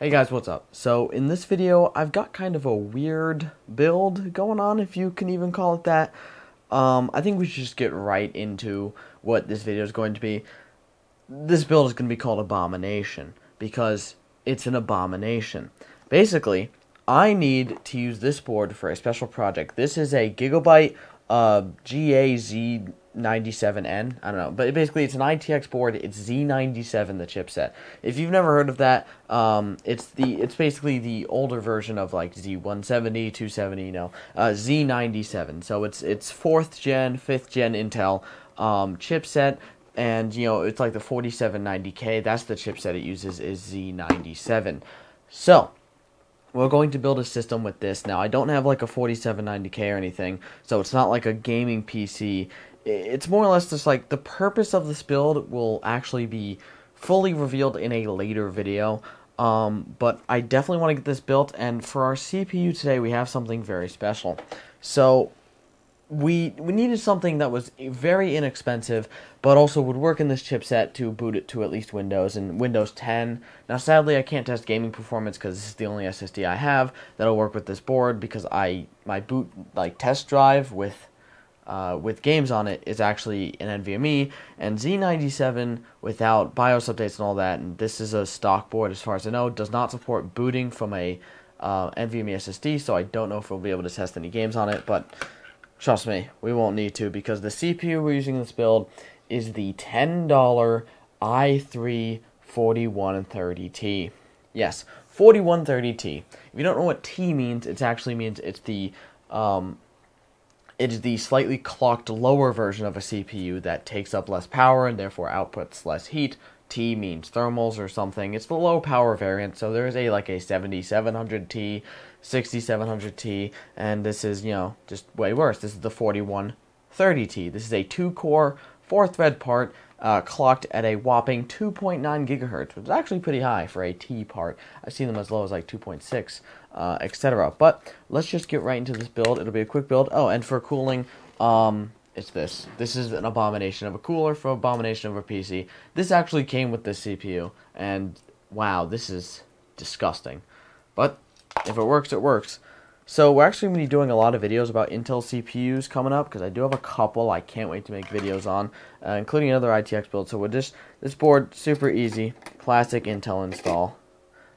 Hey guys, what's up? So in this video, I've got kind of a weird build going on, if you can even call it that. Um, I think we should just get right into what this video is going to be. This build is going to be called Abomination, because it's an abomination. Basically, I need to use this board for a special project. This is a Gigabyte uh, GAZ 97N. I don't know, but basically it's an ITX board. It's Z97 the chipset. If you've never heard of that, um, it's the it's basically the older version of like Z170, 270, you know, uh, Z97. So it's it's fourth gen, fifth gen Intel um, chipset. And you know it's like the 4790K. That's the chipset it uses is Z97. So we're going to build a system with this. Now, I don't have like a 4790K or anything, so it's not like a gaming PC it's more or less just like the purpose of this build will actually be fully revealed in a later video. Um, but I definitely want to get this built, and for our CPU today, we have something very special. So we we needed something that was very inexpensive, but also would work in this chipset to boot it to at least Windows and Windows 10. Now, sadly, I can't test gaming performance because this is the only SSD I have that'll work with this board because I my boot like test drive with uh, with games on it is actually an NVMe, and Z97 without BIOS updates and all that, and this is a stock board as far as I know, does not support booting from a uh, NVMe SSD, so I don't know if we'll be able to test any games on it, but trust me, we won't need to because the CPU we're using in this build is the $10 i3 4130T. Yes, 4130T. If you don't know what T means, it actually means it's the um, it is the slightly clocked lower version of a CPU that takes up less power and therefore outputs less heat. T means thermals or something. It's the low power variant, so there is a like a 7700T, 6700T, and this is, you know, just way worse. This is the 4130T. This is a two core, four thread part uh, clocked at a whopping 2.9 gigahertz, which is actually pretty high for a T part. I've seen them as low as like 2.6, uh, etc. But let's just get right into this build. It'll be a quick build. Oh, and for cooling, um, it's this. This is an abomination of a cooler for abomination of a PC. This actually came with this CPU, and wow, this is disgusting. But if it works, it works. So we're actually going to be doing a lot of videos about Intel CPUs coming up because I do have a couple I can't wait to make videos on, uh, including another ITX build. So we're just this board super easy, classic Intel install.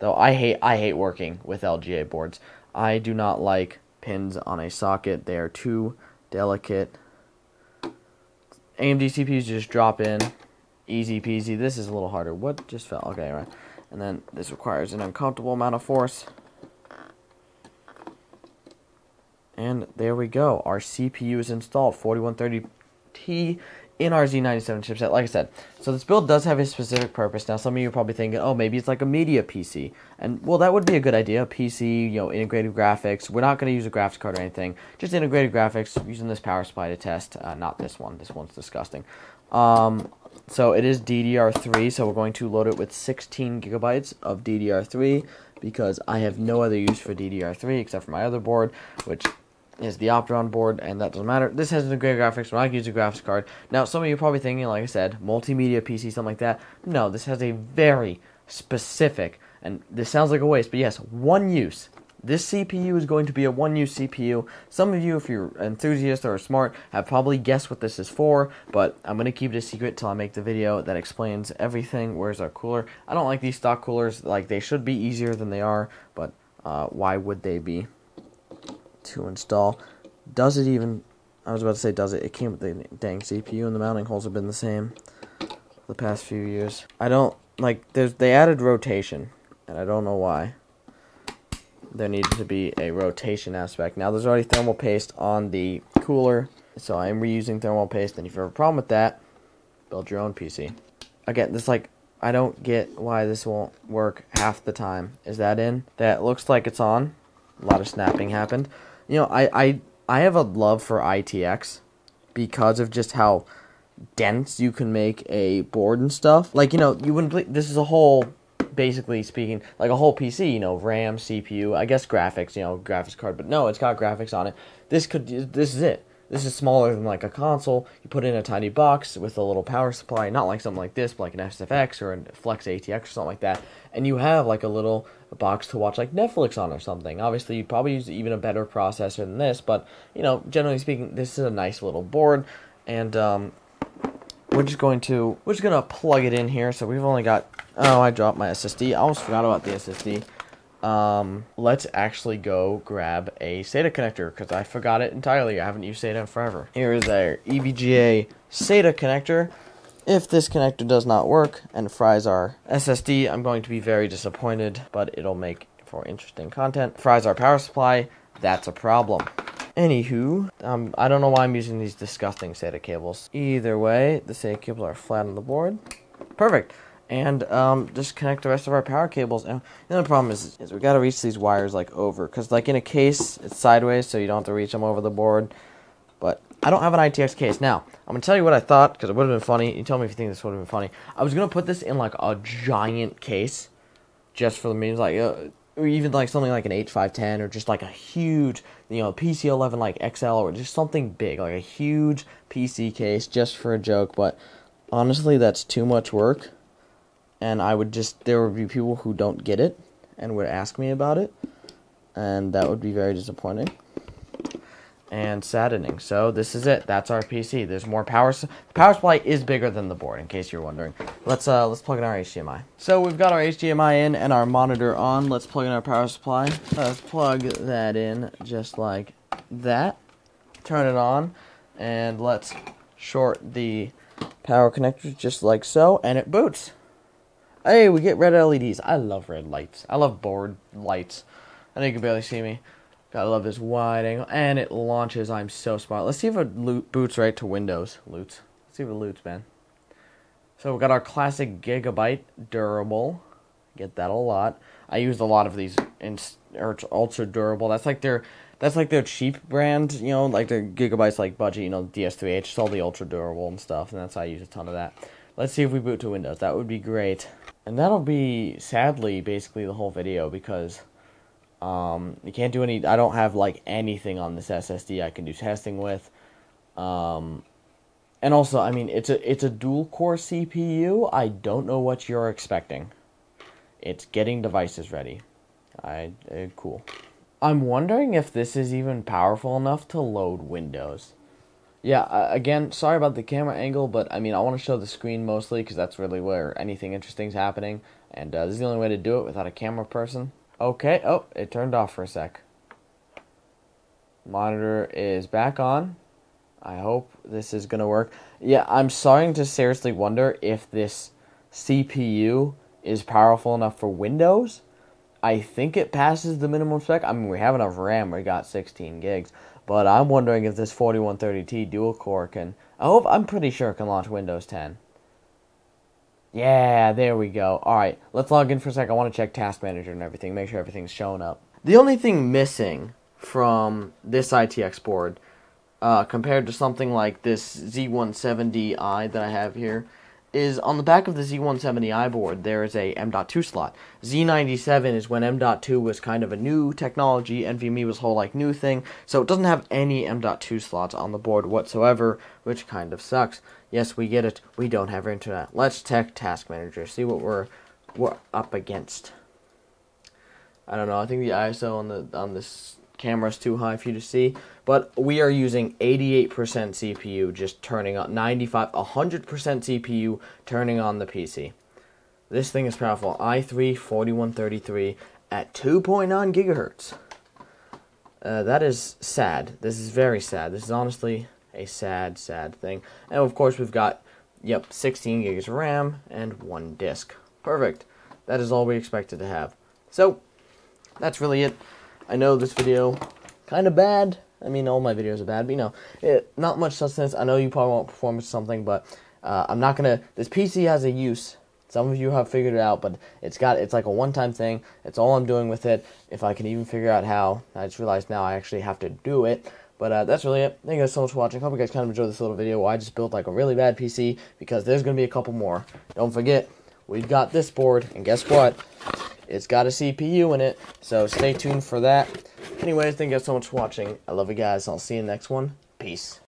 Though I hate I hate working with LGA boards. I do not like pins on a socket. They are too delicate. AMD CPUs just drop in, easy peasy. This is a little harder. What just fell? Okay, right. And then this requires an uncomfortable amount of force. And there we go. Our CPU is installed, 4130T in our Z97 chipset. Like I said, so this build does have a specific purpose. Now, some of you are probably thinking, oh, maybe it's like a media PC. And, well, that would be a good idea. A PC, you know, integrated graphics. We're not going to use a graphics card or anything. Just integrated graphics using this power supply to test. Uh, not this one. This one's disgusting. Um, so it is DDR3, so we're going to load it with 16 gigabytes of DDR3 because I have no other use for DDR3 except for my other board, which is the Opteron board, and that doesn't matter. This has integrated graphics. We're not going to use a graphics card. Now, some of you are probably thinking, like I said, multimedia PC, something like that. No, this has a very specific, and this sounds like a waste, but yes, one use. This CPU is going to be a one-use CPU. Some of you, if you're enthusiasts or smart, have probably guessed what this is for, but I'm going to keep it a secret till I make the video that explains everything. Where's our cooler? I don't like these stock coolers. Like, they should be easier than they are, but uh, why would they be? To install. Does it even? I was about to say, does it? It came with the dang CPU, and the mounting holes have been the same the past few years. I don't like. There's they added rotation, and I don't know why. There needed to be a rotation aspect. Now there's already thermal paste on the cooler, so I am reusing thermal paste. And if you have a problem with that, build your own PC. Again, this like I don't get why this won't work half the time. Is that in? That looks like it's on. A lot of snapping happened you know, I, I I have a love for ITX because of just how dense you can make a board and stuff. Like, you know, you wouldn't this is a whole basically speaking like a whole PC, you know, RAM, CPU, I guess graphics, you know, graphics card, but no, it's got graphics on it. This could this is it. This is smaller than like a console. You put in a tiny box with a little power supply, not like something like this, but like an SFX or a Flex ATX or something like that. And you have like a little box to watch like Netflix on or something. Obviously, you probably use even a better processor than this, but you know, generally speaking, this is a nice little board. And um, we're just going to we're just gonna plug it in here. So we've only got oh, I dropped my SSD. I almost forgot about the SSD um, let's actually go grab a SATA connector because I forgot it entirely. I haven't used SATA in forever. Here is our EVGA SATA connector. If this connector does not work and fries our SSD, I'm going to be very disappointed, but it'll make for interesting content. Fries our power supply, that's a problem. Anywho, um, I don't know why I'm using these disgusting SATA cables. Either way, the SATA cables are flat on the board. Perfect and um, just connect the rest of our power cables. And the other problem is, is we got to reach these wires like over, because like in a case, it's sideways, so you don't have to reach them over the board. But I don't have an ITX case. Now, I'm going to tell you what I thought, because it would have been funny. You tell me if you think this would have been funny. I was going to put this in like a giant case, just for the means, like, uh, or even like something like an H510, or just like a huge, you know, PC11 like XL, or just something big, like a huge PC case, just for a joke. But honestly, that's too much work and I would just there would be people who don't get it and would ask me about it, and that would be very disappointing and saddening. So this is it. That's our PC. There's more power. The power supply is bigger than the board, in case you're wondering. Let's uh let's plug in our HDMI. So we've got our HDMI in and our monitor on. Let's plug in our power supply. Let's plug that in just like that. Turn it on, and let's short the power connectors just like so, and it boots. Hey, we get red LEDs. I love red lights. I love board lights. I know you can barely see me. Gotta love this wide angle. And it launches. I'm so smart. Let's see if it boots right to Windows. Loots. Let's see if it loots, man. So we got our classic Gigabyte durable. Get that a lot. I used a lot of these in or ultra durable. That's like their that's like their cheap brand, you know, like the Gigabytes like budget, you know, DS3H, it's all the ultra durable and stuff, and that's how I use a ton of that. Let's see if we boot to Windows. That would be great. And that'll be, sadly, basically the whole video because um, you can't do any, I don't have like anything on this SSD I can do testing with. Um, and also, I mean, it's a, it's a dual core CPU. I don't know what you're expecting. It's getting devices ready. I, uh, cool. I'm wondering if this is even powerful enough to load Windows yeah, uh, again, sorry about the camera angle, but I mean, I want to show the screen mostly because that's really where anything interesting is happening, and uh, this is the only way to do it without a camera person. Okay, oh, it turned off for a sec. Monitor is back on. I hope this is going to work. Yeah, I'm starting to seriously wonder if this CPU is powerful enough for Windows. I think it passes the minimum spec. I mean, we have enough RAM. We got 16 gigs. But I'm wondering if this 4130T dual core can. I hope I'm pretty sure it can launch Windows 10. Yeah, there we go. All right, let's log in for a sec. I want to check Task Manager and everything, make sure everything's showing up. The only thing missing from this ITX board, uh, compared to something like this Z170i that I have here, is on the back of the Z170i board, there is a M.2 slot. Z97 is when M.2 was kind of a new technology, NVMe was whole like new thing, so it doesn't have any M.2 slots on the board whatsoever, which kind of sucks. Yes, we get it, we don't have internet. Let's check Task Manager, see what we're, we're up against. I don't know, I think the ISO on the on this camera is too high for you to see. But we are using 88% CPU, just turning on 95, 100% CPU, turning on the PC. This thing is powerful. i3 4130T at 2.9 gigahertz. Uh, that is sad. This is very sad. This is honestly a sad, sad thing. And of course, we've got, yep, 16 gigs of RAM and one disk. Perfect. That is all we expected to have. So, that's really it. I know this video kind of bad. I mean, all my videos are bad, but you know, it, not much substance. I know you probably want performance or something, but uh, I'm not gonna. This PC has a use. Some of you have figured it out, but it's got it's like a one-time thing. It's all I'm doing with it. If I can even figure out how, I just realized now I actually have to do it. But uh, that's really it. Thank you guys so much for watching. Hope you guys kind of enjoyed this little video. where I just built like a really bad PC because there's gonna be a couple more. Don't forget, we've got this board, and guess what? It's got a CPU in it, so stay tuned for that. Anyways, thank you guys so much for watching. I love you guys. I'll see you in the next one. Peace.